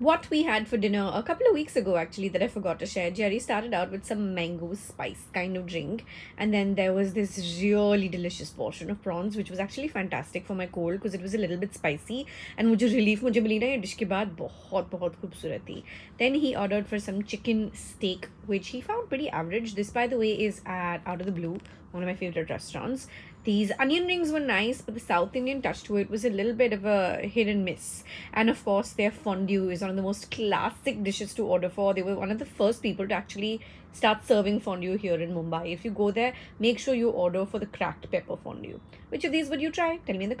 what we had for dinner a couple of weeks ago, actually, that I forgot to share. Jerry started out with some mango spice kind of drink, and then there was this really delicious portion of prawns, which was actually fantastic for my cold because it was a little bit spicy. And मुझे relief मुझे मिली ना ये dish के बाद बहुत बहुत खूबसूरत थी. Then he ordered for some chicken steak, which he found pretty average. This, by the way, is at Out of the Blue, one of my favorite restaurants. These onion rings were nice, but the South Indian touch to it was a little bit of a hit and miss. And of course, their fondue is one of the most classic dishes to order for. They were one of the first people to actually start serving fondue here in Mumbai. If you go there, make sure you order for the cracked pepper fondue. Which of these would you try? Tell me in the comments.